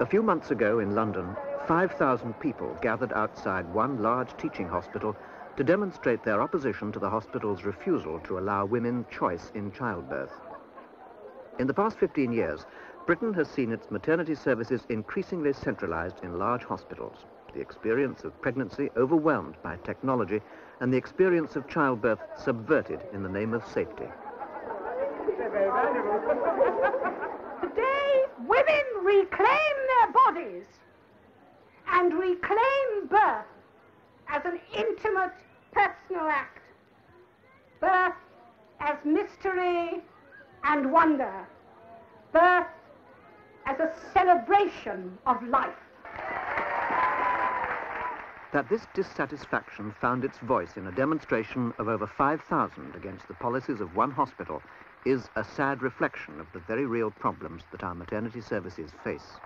A few months ago in London, 5,000 people gathered outside one large teaching hospital to demonstrate their opposition to the hospital's refusal to allow women choice in childbirth. In the past 15 years, Britain has seen its maternity services increasingly centralized in large hospitals, the experience of pregnancy overwhelmed by technology, and the experience of childbirth subverted in the name of safety. Women reclaim their bodies and reclaim birth as an intimate personal act. Birth as mystery and wonder. Birth as a celebration of life. That this dissatisfaction found its voice in a demonstration of over 5,000 against the policies of one hospital is a sad reflection of the very real problems that our maternity services face.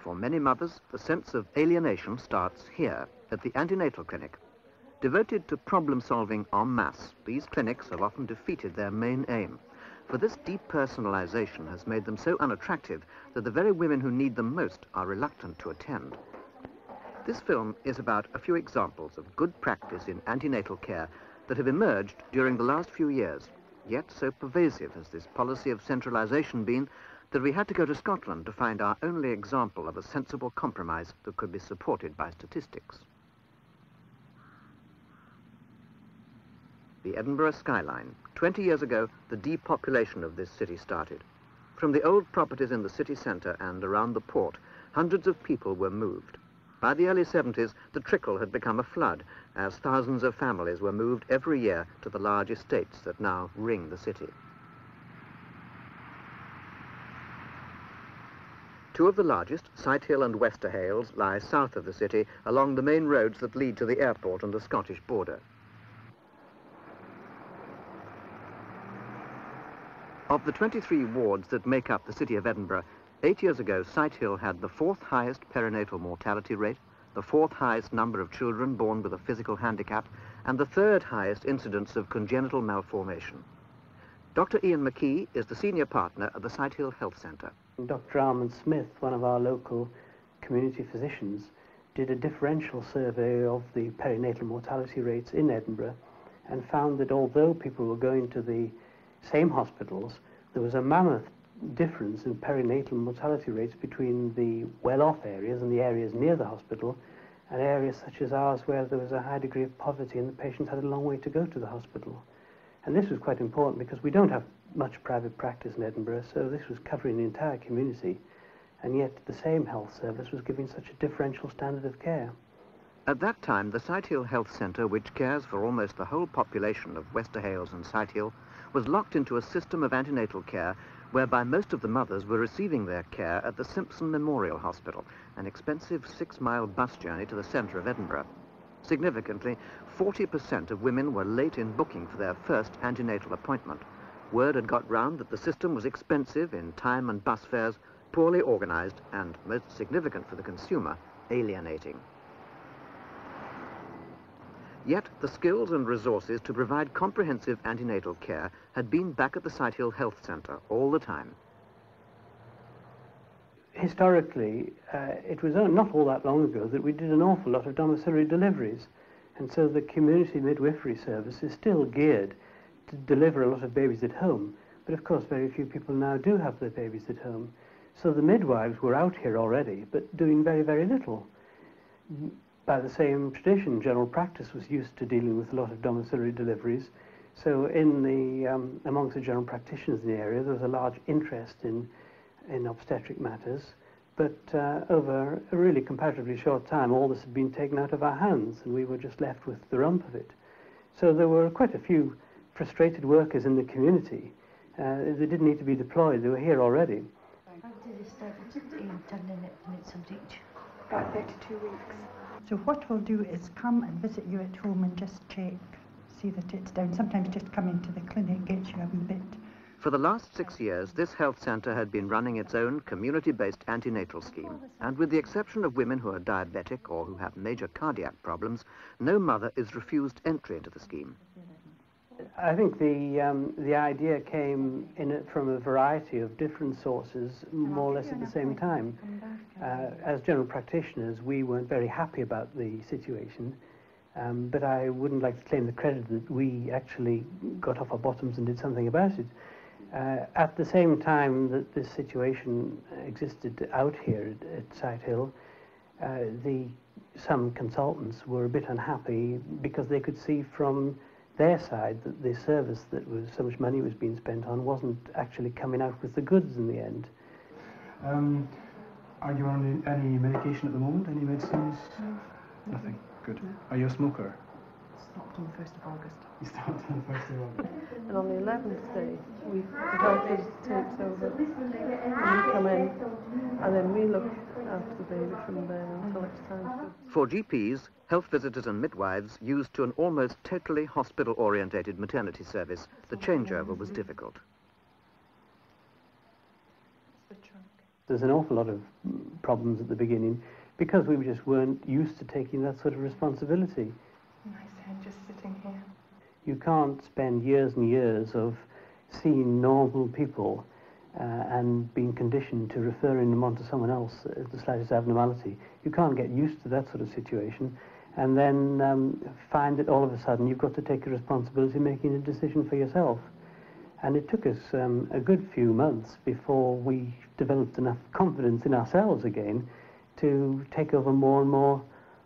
For many mothers, the sense of alienation starts here, at the antenatal clinic. Devoted to problem solving en masse, these clinics have often defeated their main aim. For this depersonalization has made them so unattractive that the very women who need them most are reluctant to attend. This film is about a few examples of good practice in antenatal care that have emerged during the last few years. Yet so pervasive has this policy of centralization been that we had to go to Scotland to find our only example of a sensible compromise that could be supported by statistics. The Edinburgh skyline. Twenty years ago, the depopulation of this city started. From the old properties in the city centre and around the port, hundreds of people were moved. By the early 70s, the trickle had become a flood, as thousands of families were moved every year to the large estates that now ring the city. Two of the largest, Sighthill and Wester Hailes, lie south of the city along the main roads that lead to the airport and the Scottish border. Of the 23 wards that make up the city of Edinburgh, eight years ago, Sighthill had the fourth highest perinatal mortality rate, the fourth highest number of children born with a physical handicap, and the third highest incidence of congenital malformation. Dr. Ian McKee is the senior partner at the Sighthill Health Centre. Dr. Armand Smith, one of our local community physicians, did a differential survey of the perinatal mortality rates in Edinburgh and found that although people were going to the same hospitals, there was a mammoth difference in perinatal mortality rates between the well-off areas and the areas near the hospital and areas such as ours where there was a high degree of poverty and the patients had a long way to go to the hospital. And this was quite important because we don't have much private practice in Edinburgh, so this was covering the entire community, and yet the same health service was giving such a differential standard of care. At that time, the Sighthill Health Centre, which cares for almost the whole population of Wester Hailes and Sighthill, was locked into a system of antenatal care whereby most of the mothers were receiving their care at the Simpson Memorial Hospital, an expensive six-mile bus journey to the centre of Edinburgh. Significantly, 40% of women were late in booking for their first antenatal appointment. Word had got round that the system was expensive in time and bus fares, poorly organised, and, most significant for the consumer, alienating. Yet the skills and resources to provide comprehensive antenatal care had been back at the Sighthill Health Centre all the time. Historically, uh, it was not all that long ago that we did an awful lot of domiciliary deliveries. And so the community midwifery service is still geared to deliver a lot of babies at home. But of course, very few people now do have their babies at home. So the midwives were out here already, but doing very, very little. By the same tradition, general practice was used to dealing with a lot of domiciliary deliveries. So in the, um, amongst the general practitioners in the area, there was a large interest in, in obstetric matters. But uh, over a really comparatively short time, all this had been taken out of our hands, and we were just left with the rump of it. So there were quite a few frustrated workers in the community. Uh, they didn't need to be deployed, they were here already. How did it start in turning it when of each? About 32 weeks. So what we'll do is come and visit you at home and just check, see that it's down. Sometimes just coming to the clinic gets you a bit. For the last six years, this health centre had been running its own community-based antenatal scheme. And with the exception of women who are diabetic or who have major cardiac problems, no mother is refused entry into the scheme. I think the um, the idea came in it from a variety of different sources, more or less at the same time. Uh, as general practitioners, we weren't very happy about the situation, um, but I wouldn't like to claim the credit that we actually got off our bottoms and did something about it. Uh, at the same time that this situation existed out here at, at Sighthill, uh, the some consultants were a bit unhappy because they could see from their side that the service that was so much money was being spent on wasn't actually coming out with the goods in the end. Um, are you on any, any medication at the moment? Any medicines? No. Nothing. Good. Are you a smoker? Stopped on the 1st of August. You started on the first of August. And on the 11th day, we, the health visitor takes over and we come in and then we look after the baby from there until it's time to For GPs, health visitors and midwives used to an almost totally hospital-orientated maternity service, the changeover was difficult. There's an awful lot of mm, problems at the beginning because we just weren't used to taking that sort of responsibility. Nice head just here. You can't spend years and years of seeing normal people uh, and being conditioned to referring them on to someone else at the slightest abnormality. You can't get used to that sort of situation and then um, find that all of a sudden you've got to take a responsibility making a decision for yourself. And it took us um, a good few months before we developed enough confidence in ourselves again to take over more and more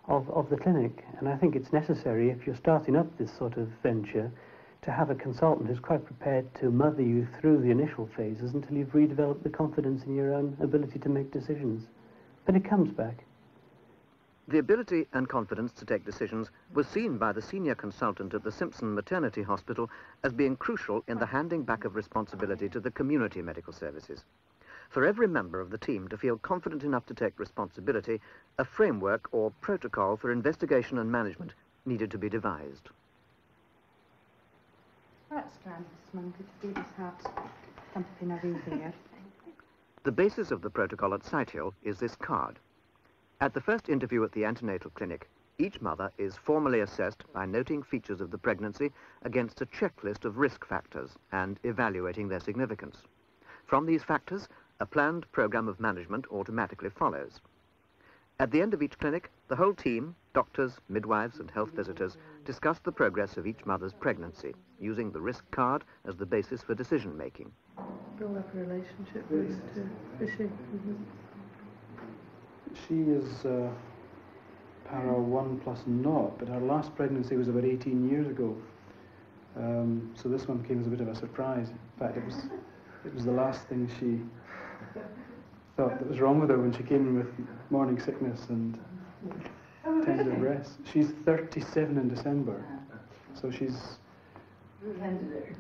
of, of the clinic. And I think it's necessary, if you're starting up this sort of venture, to have a consultant who's quite prepared to mother you through the initial phases until you've redeveloped the confidence in your own ability to make decisions. But it comes back. The ability and confidence to take decisions was seen by the senior consultant at the Simpson Maternity Hospital as being crucial in the handing back of responsibility to the community medical services. For every member of the team to feel confident enough to take responsibility, a framework or protocol for investigation and management needed to be devised. That's grand, Miss Monkey, to do this hat. Something of here. The basis of the protocol at Sighthill is this card. At the first interview at the antenatal clinic, each mother is formally assessed by noting features of the pregnancy against a checklist of risk factors and evaluating their significance. From these factors, a planned program of management automatically follows. At the end of each clinic, the whole team, doctors, midwives and health visitors, discuss the progress of each mother's pregnancy, using the risk card as the basis for decision making. build up a relationship with us too. Is she? She is uh, para 1 plus naught, but her last pregnancy was about 18 years ago. Um, so this one came as a bit of a surprise. In fact, it was, it was the last thing she thought that was wrong with her when she came in with morning sickness and tender breasts. She's 37 in December, so she's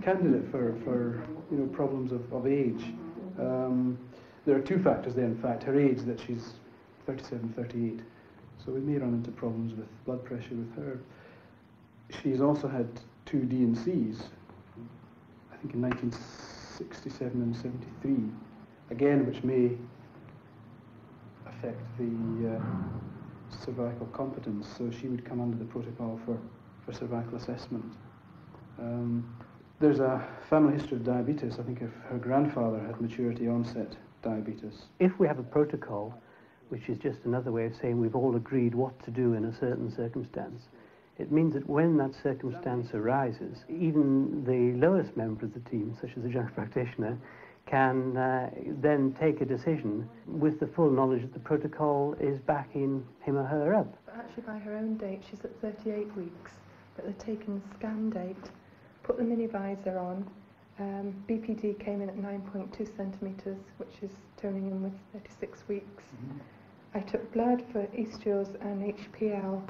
candidate for, for you know problems of, of age. Um, there are two factors there, in fact, her age, that she's 37, 38. So we may run into problems with blood pressure with her. She's also had two D&Cs, I think in 1967 and 73, again, which may affect the uh, cervical competence. So she would come under the protocol for, for cervical assessment. Um, there's a family history of diabetes. I think if her grandfather had maturity onset diabetes. If we have a protocol, which is just another way of saying we've all agreed what to do in a certain circumstance, it means that when that circumstance arises, even the lowest member of the team, such as the general practitioner, can uh, then take a decision with the full knowledge that the protocol is backing him or her up. But actually, by her own date, she's at 38 weeks. But they've taken the scan date, put the mini visor on. Um, BPD came in at 9.2 centimetres, which is turning in with 36 weeks. I took blood for oestriols and HPL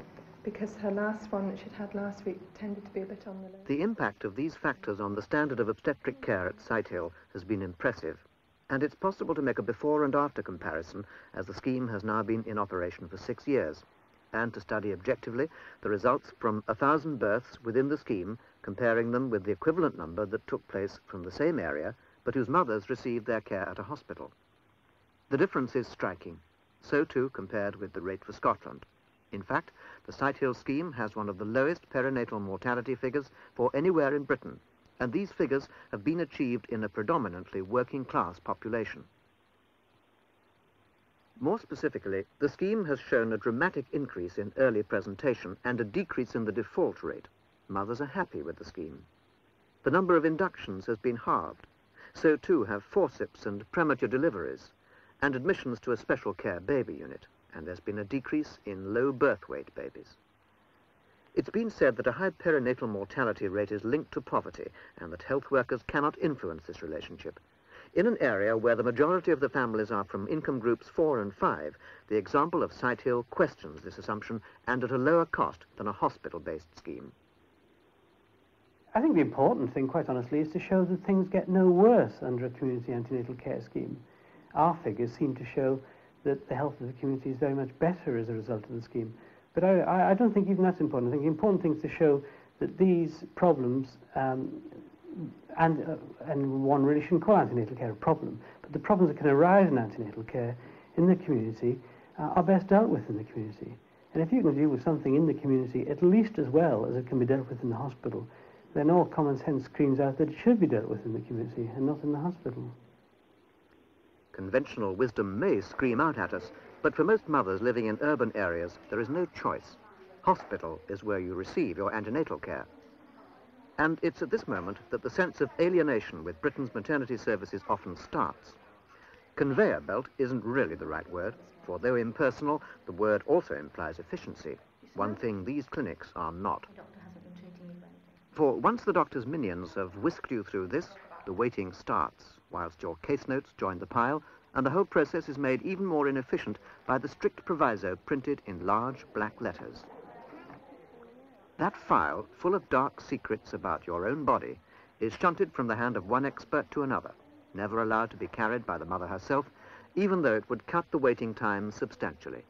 because her last one that she'd had last week tended to be a bit on the low. The impact of these factors on the standard of obstetric care at Sighthill has been impressive, and it's possible to make a before and after comparison as the scheme has now been in operation for six years, and to study objectively the results from a thousand births within the scheme, comparing them with the equivalent number that took place from the same area, but whose mothers received their care at a hospital. The difference is striking, so too compared with the rate for Scotland. In fact, the Sighthill scheme has one of the lowest perinatal mortality figures for anywhere in Britain, and these figures have been achieved in a predominantly working class population. More specifically, the scheme has shown a dramatic increase in early presentation and a decrease in the default rate. Mothers are happy with the scheme. The number of inductions has been halved. So too have forceps and premature deliveries, and admissions to a special care baby unit, and there's been a decrease in low birth weight babies. It's been said that a high perinatal mortality rate is linked to poverty and that health workers cannot influence this relationship. In an area where the majority of the families are from income groups 4 and 5, the example of Sighthill questions this assumption and at a lower cost than a hospital-based scheme. I think the important thing, quite honestly, is to show that things get no worse under a community antenatal care scheme. Our figures seem to show that the health of the community is very much better as a result of the scheme. But I, I don't think even that's important. I think the important thing is to show that these problems, um, and, uh, and one really shouldn't call antenatal care a problem, but the problems that can arise in antenatal care in the community uh, are best dealt with in the community. And if you can deal with something in the community at least as well as it can be dealt with in the hospital, then all common sense screams out that it should be dealt with in the community and not in the hospital. Conventional wisdom may scream out at us, but for most mothers living in urban areas, there is no choice. Hospital is where you receive your antenatal care. And it's at this moment that the sense of alienation with Britain's maternity services often starts. Conveyor belt isn't really the right word, for though impersonal, the word also implies efficiency, one thing these clinics are not. For once the doctor's minions have whisked you through this, the waiting starts, whilst your case notes join the pile, and the whole process is made even more inefficient by the strict proviso printed in large black letters. That file, full of dark secrets about your own body, is shunted from the hand of one expert to another, never allowed to be carried by the mother herself, even though it would cut the waiting time substantially.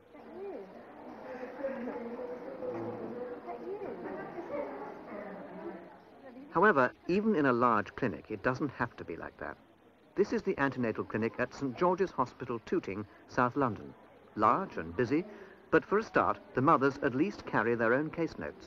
However, even in a large clinic, it doesn't have to be like that. This is the antenatal clinic at St George's Hospital, Tooting, South London. Large and busy, but for a start, the mothers at least carry their own case notes.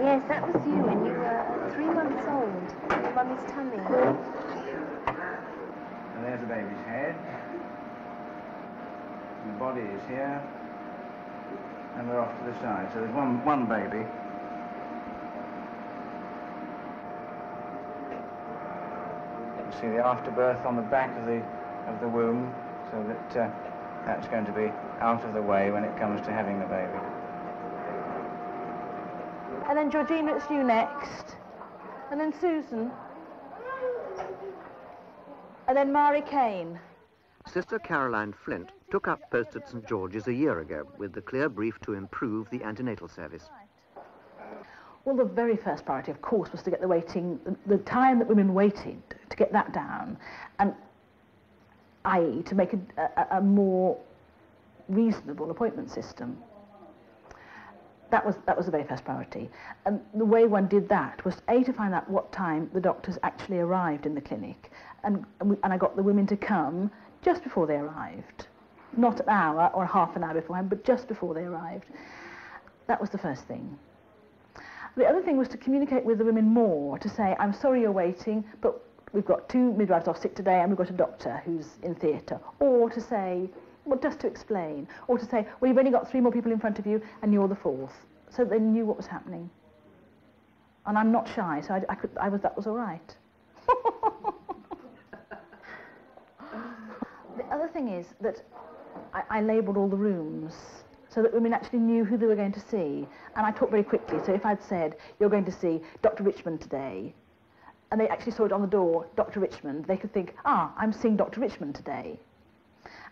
Yes, that was you when you were three months old in Mummy's tummy. And there's the baby's head. And the body is here. And we're off to the side. So there's one, one baby. You see the afterbirth on the back of the, of the womb, so that uh, that's going to be out of the way when it comes to having the baby. And then Georgina, it's you next. And then Susan. And then Mary Kane. Sister Caroline Flint took up post at St George's a year ago with the clear brief to improve the antenatal service. Well, the very first priority, of course, was to get the waiting, the, the time that women waited, to get that down, and i.e. to make a, a, a more reasonable appointment system. That was, that was the very first priority. And the way one did that was, A, to find out what time the doctors actually arrived in the clinic, and, and, we, and I got the women to come just before they arrived. Not an hour or half an hour beforehand, but just before they arrived. That was the first thing. The other thing was to communicate with the women more, to say, I'm sorry you're waiting, but we've got two midwives off sick today and we've got a doctor who's in theatre. Or to say, well, just to explain. Or to say, well, you've only got three more people in front of you and you're the fourth. So they knew what was happening. And I'm not shy, so I, I could, I was, that was all right. the other thing is that I, I labelled all the rooms so that women actually knew who they were going to see. And I talked very quickly. So if I'd said, you're going to see Dr. Richmond today, and they actually saw it on the door, Dr. Richmond, they could think, ah, I'm seeing Dr. Richmond today.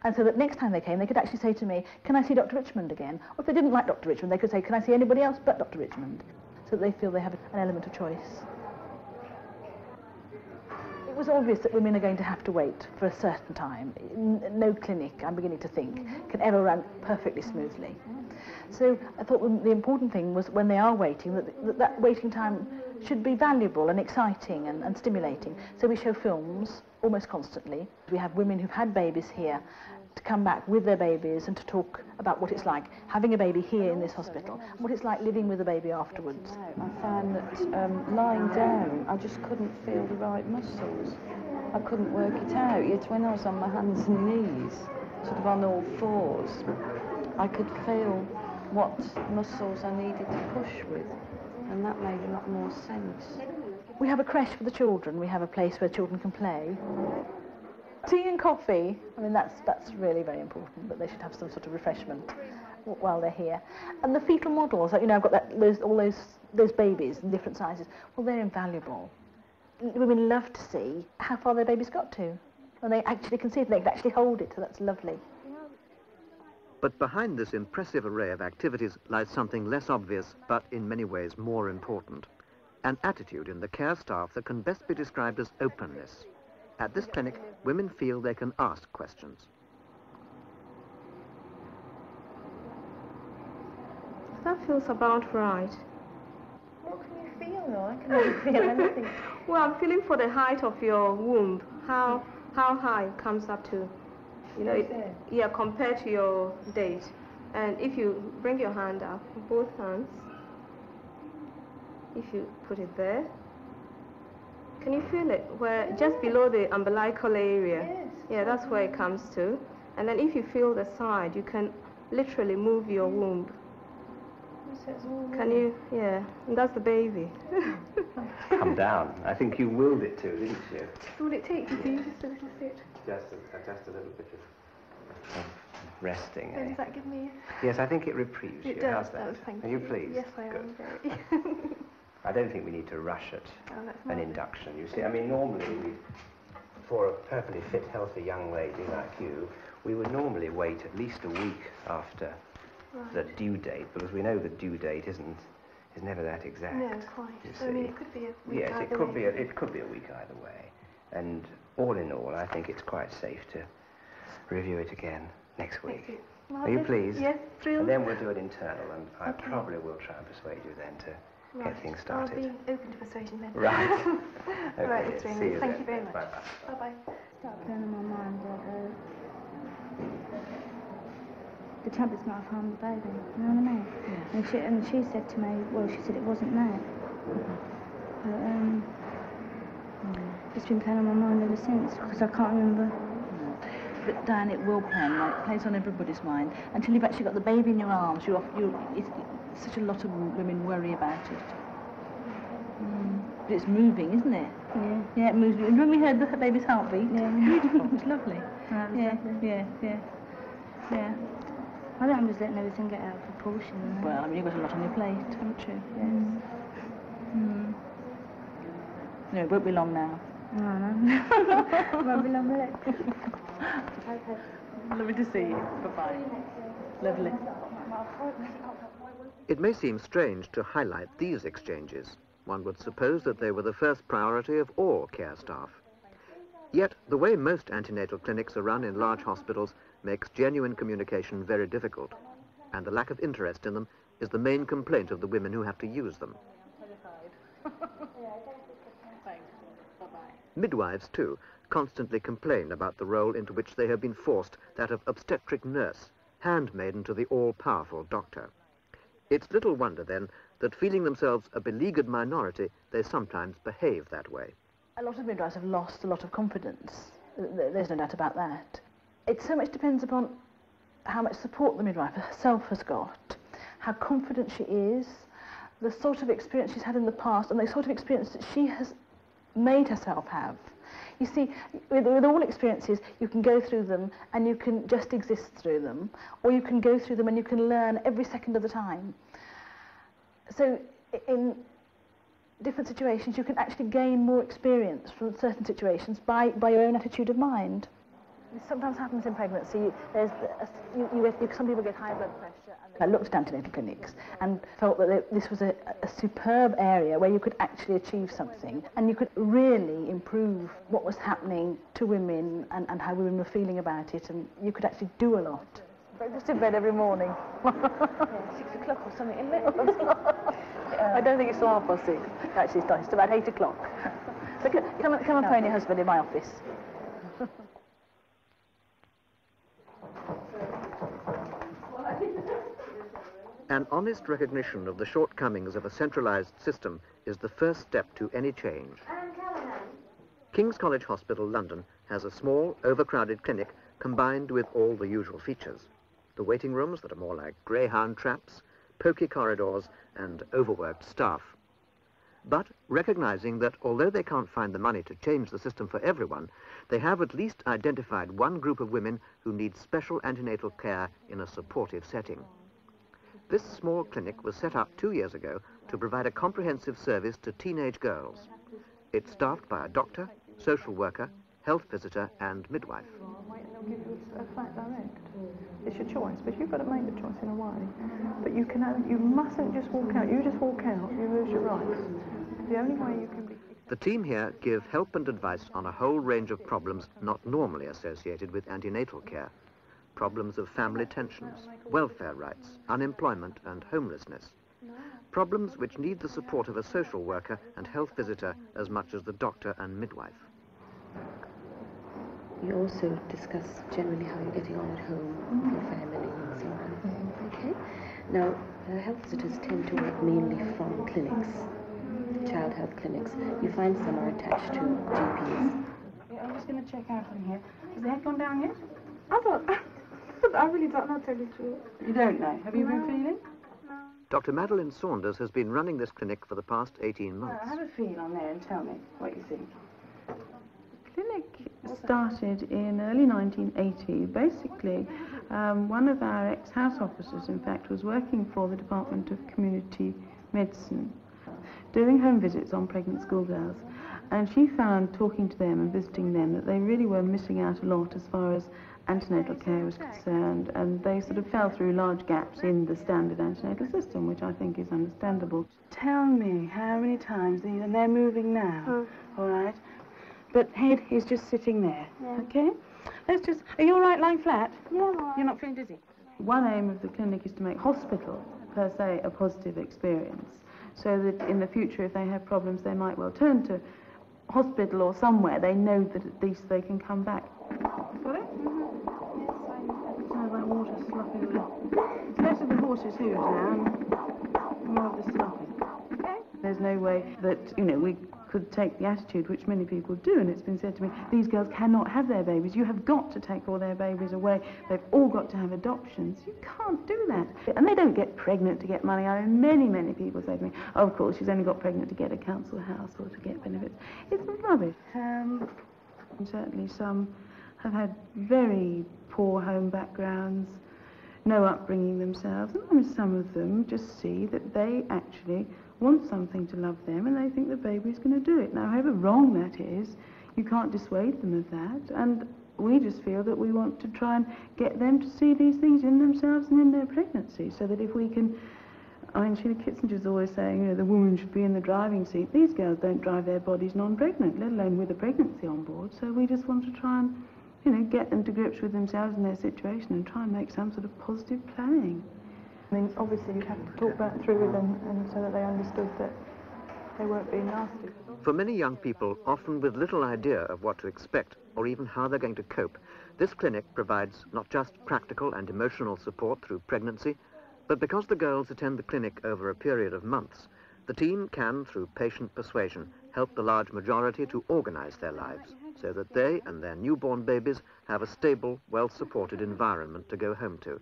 And so that next time they came, they could actually say to me, can I see Dr. Richmond again? Or if they didn't like Dr. Richmond, they could say, can I see anybody else but Dr. Richmond? So that they feel they have an element of choice. It was obvious that women are going to have to wait for a certain time. No clinic, I'm beginning to think, can ever run perfectly smoothly. So I thought the important thing was when they are waiting, that, that waiting time should be valuable and exciting and, and stimulating. So we show films almost constantly. We have women who've had babies here to come back with their babies and to talk about what it's like having a baby here in this hospital, and what it's like living with a baby afterwards. I found that um, lying down, I just couldn't feel the right muscles. I couldn't work it out. Yet when I was on my hands and knees, sort of on all fours, I could feel what muscles I needed to push with, and that made a lot more sense. We have a creche for the children. We have a place where children can play. Tea and coffee. I mean, that's that's really very important. That they should have some sort of refreshment while they're here. And the fetal models. You know, I've got that, those, all those those babies in different sizes. Well, they're invaluable. Women love to see how far their baby's got to, and they actually can see it. They can actually hold it. So that's lovely. But behind this impressive array of activities lies something less obvious, but in many ways more important. An attitude in the care staff that can best be described as openness. At this clinic, women feel they can ask questions. That feels about right. What can you feel though? I can never feel anything. Well, I'm feeling for the height of your womb. How how high it comes up to, you know, it, yeah, compared to your date. And if you bring your hand up, both hands, if you put it there, can you feel it? Where just below the umbilical area. Yes. Yeah, that's where it comes to. And then if you feel the side, you can literally move your womb. So it's all Can you? Yeah, and that's the baby. Come down. I think you willed it to, didn't you? That's All it takes is you just a little bit. Just a, just a little bit of, of resting. Eh? does that give me? Yes, I think it reprieves It you. does. How's that? Thank Are you pleased? Yes, I Good. am very. I don't think we need to rush at Oh, that's an induction. You see, I mean, normally we, for a perfectly fit, healthy young lady like you, we would normally wait at least a week after the due date, because we know the due date isn't is never that exact. No, quite. you So, I mean, it could be a week Yes, it could way. be. A, it could be a week either way. And all in all, I think it's quite safe to review it again next week. you. Are you pleased? Yes, thrilled. And then we'll do it internal, and I Okay. probably will try and persuade you then to Right. get things started. I'll be open to persuasion then. Right. right, Okay, Miss see Raymond. you Thank then. you very much. Bye-bye. Bye-bye. start playing on my mind that uh, the tablet's not have harmed the baby. You know what I mean? And she and she said to me, well, she said it wasn't there. But um, it's been playing on my mind ever since because I can't remember. But Diane, it will play like, it plays on everybody's mind until you've actually got the baby in your arms. You, you, it's, it's such a lot of women worry about it. Mm. But it's moving, isn't it? Yeah. Yeah, it moves. Remember we heard the baby's heartbeat? Yeah. Beautiful. It's lovely. Yeah, it was yeah, lovely. yeah, yeah, yeah. I think I'm just letting everything get out of proportion. You? Well, I mean, you've got a lot on your plate, haven't you? Yes. Mm. Mm. No, it won't be long now. No, no. Won't be long, will it? Lovely to see you. Bye-bye. Lovely. It may seem strange to highlight these exchanges. One would suppose that they were the first priority of all care staff. Yet, the way most antenatal clinics are run in large hospitals makes genuine communication very difficult, and the lack of interest in them is the main complaint of the women who have to use them. Midwives, too, constantly complain about the role into which they have been forced, that of obstetric nurse, handmaiden to the all-powerful doctor. It's little wonder, then, that feeling themselves a beleaguered minority, they sometimes behave that way. A lot of midwives have lost a lot of confidence. There's no doubt about that. It so much depends upon how much support the midwife herself has got, how confident she is, the sort of experience she's had in the past, and the sort of experience that she has made herself have. You see, with, with all experiences, you can go through them and you can just exist through them, or you can go through them and you can learn every second of the time. So, in different situations, you can actually gain more experience from certain situations by, by your own attitude of mind. This sometimes happens in pregnancy. There's a, you, you, some people get high blood pressure. And I looked down at antenatal clinics and felt that this was a, a superb area where you could actually achieve something and you could really improve what was happening to women and, and how women were feeling about it and you could actually do a lot. Breakfast in bed every morning. Six o'clock or something, isn't it? I don't think it's half past six. Actually, it's, it's about 8 o'clock. so come, and- come and phone your husband in my office. An honest recognition of the shortcomings of a centralised system is the first step to any change. King's College Hospital, London, has a small, overcrowded clinic combined with all the usual features. The waiting rooms that are more like greyhound traps, poky corridors, and overworked staff. But recognising that although they can't find the money to change the system for everyone, they have at least identified one group of women who need special antenatal care in a supportive setting. This small clinic was set up two years ago to provide a comprehensive service to teenage girls. It's staffed by a doctor, social worker, health visitor, and midwife. Wait, and they'll give you a, a flat direct. It's your choice, but you've got to make the choice in a way. But you can, only- you mustn't just walk out. You just walk out, you lose your rights. The only way you can be. The team here give help and advice on a whole range of problems not normally associated with antenatal care. Problems of family tensions, welfare rights, unemployment and homelessness. Problems which need the support of a social worker and health visitor as much as the doctor and midwife. You also discuss generally how you're getting on at home, your family, and so on. Okay. Now, uh, health visitors tend to work mainly from clinics, child health clinics. You find some are attached to GPs. Yeah, I'm just going to check out from here. Has the head gone down yet? I don't. I really don't know, tell you the truth. You don't know. Have you been feeling? Dr. Madeline Saunders has been running this clinic for the past 18 Well, months. have a feel on there and tell me what you think. The clinic started in early 1980. Basically, um, one of our ex-house officers, in fact, was working for the Department of Community Medicine, doing home visits on pregnant schoolgirls. And she found, talking to them and visiting them, that they really were missing out a lot as far as antenatal care was concerned, and they sort of fell through large gaps in the standard antenatal system, which I think is understandable. Tell me how many times, they- and they're moving now, hmm. all right? But head is just sitting there, okay? Let's just, are you all right lying flat? Yeah, You're not feeling dizzy? One aim of the clinic is to make hospital, per se, a positive experience, so that in the future, if they have problems, they might well turn to hospital or somewhere. They know that at least they can come back. Got it? Sounds like water slopping. It's of the horse's and more of the slopping. There's no way that, you know, we could take the attitude which many people do, and it's been said to me, these girls cannot have their babies. You have got to take all their babies away. They've all got to have adoptions. You can't do that. And they don't get pregnant to get money. I mean, many, many people say to me, oh, of course, she's only got pregnant to get a council house or to get benefits. It's rubbish. Um, and certainly some have had very poor home backgrounds, no upbringing themselves. And I mean, some of them just see that they actually want something to love them and they think the baby's going to do it. Now, however wrong that is, you can't dissuade them of that. And we just feel that we want to try and get them to see these things in themselves and in their pregnancy so that if we can I mean, Sheila Kitzinger's always saying, you know, the woman should be in the driving seat. These girls don't drive their bodies non-pregnant, let alone with a pregnancy on board. So we just want to try and, you know, get them to grips with themselves and their situation and try and make some sort of positive planning. I mean, obviously you'd have to talk that through with them and so that they understood that they weren't being nasty. For many young people, often with little idea of what to expect or even how they're going to cope, this clinic provides not just practical and emotional support through pregnancy, but because the girls attend the clinic over a period of months, the team can, through patient persuasion, help the large majority to organize their lives so that they and their newborn babies have a stable, well-supported environment to go home to.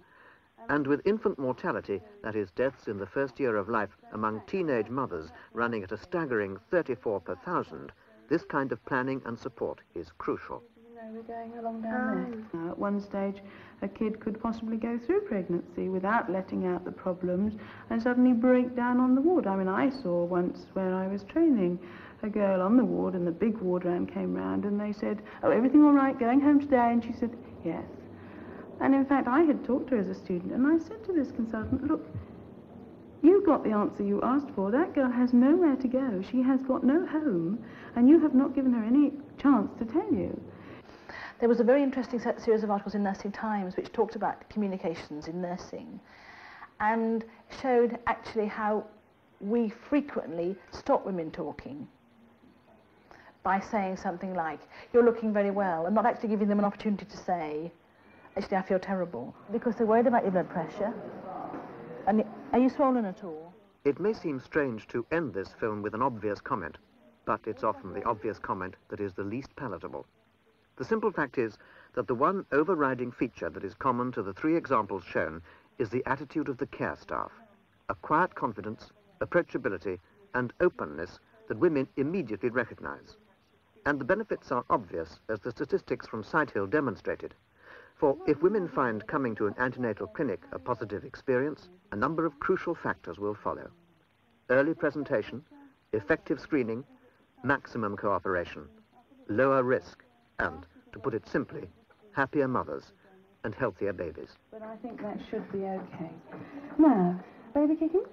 And with infant mortality, that is deaths in the first year of life among teenage mothers running at a staggering 34 per thousand, this kind of planning and support is crucial. We're going along down there. Now, at one stage, a kid could possibly go through pregnancy without letting out the problems and suddenly break down on the ward. I mean, I saw once where I was training a girl on the ward and the big ward round came round and they said, oh, everything all right, going home today? And she said, yes. And in fact, I had talked to her as a student and I said to this consultant, look, you got the answer you asked for. That girl has nowhere to go. She has got no home and you have not given her any chance to tell you. There was a very interesting set, series of articles in Nursing Times which talked about communications in nursing and showed actually how we frequently stop women talking by saying something like, you're looking very well, and not actually giving them an opportunity to say, actually, I feel terrible. Because they're worried about your blood pressure. And are you swollen at all? It may seem strange to end this film with an obvious comment, but it's often the obvious comment that is the least palatable. The simple fact is that the one overriding feature that is common to the three examples shown is the attitude of the care staff. A quiet confidence, approachability, and openness that women immediately recognize. And the benefits are obvious, as the statistics from Sighthill demonstrated. For if women find coming to an antenatal clinic a positive experience, a number of crucial factors will follow. Early presentation, effective screening, maximum cooperation, lower risk, and, to put it simply, happier mothers and healthier babies. But I think that should be okay. Now, baby kicking?